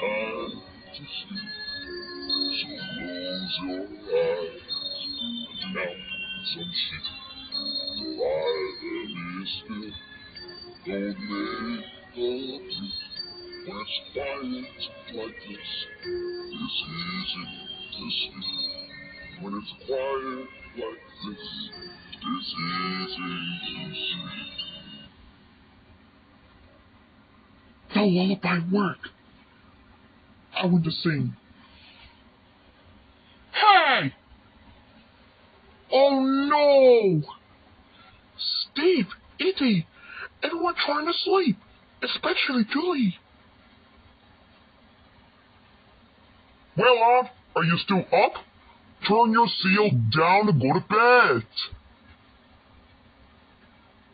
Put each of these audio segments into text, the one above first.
to sleep. So close your eyes and count some sheep. Still. Don't make peep. When it's quiet like this, it's easy to sleep. When it's quiet like this, it's easy to sleep. Lullaby worked. I want to sing. Hey! Oh no! Steve, Itty, everyone trying to sleep, especially Julie. Well, Aunt, are you still up? Turn your seal down and go to bed.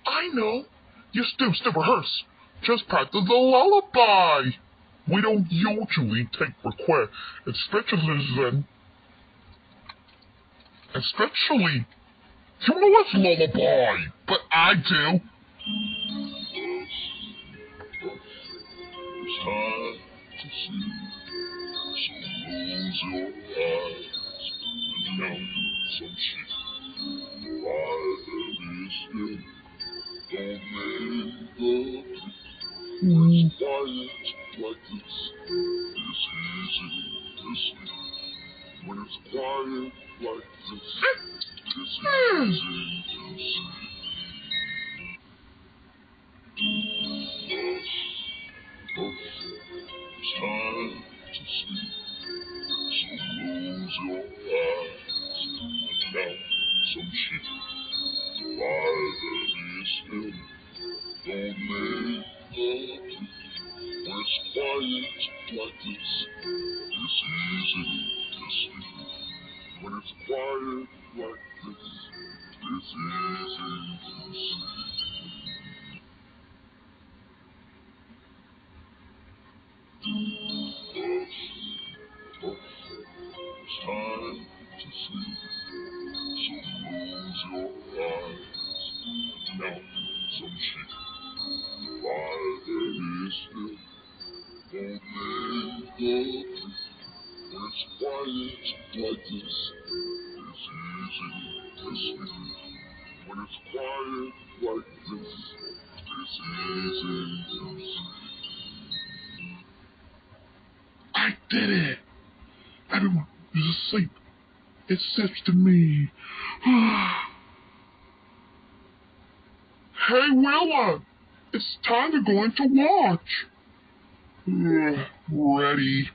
I know. You still still rehearse. Just practice the lullaby. We don't usually take requests, especially then. Especially, you know what's lullaby, but I do. It's to. So close your eyes and some. Lie very still. Don't make. When quiet like this, it's easy to sleep. When it's quiet like this, it's easy to sleep. Hush, hush, it's time to sleep. So close your eyes and count some sheep. Lie very still. Don't make it's quiet like this, it's easy to sleep. When it's quiet like this, it's easy to hush, it's time to sleep. So close your eyes count some sheep. Lie easy. When it's quiet like this, it's easy to. I did it. Everyone is asleep. Except to me. hey, Willa. It's time to go into watch. Ready.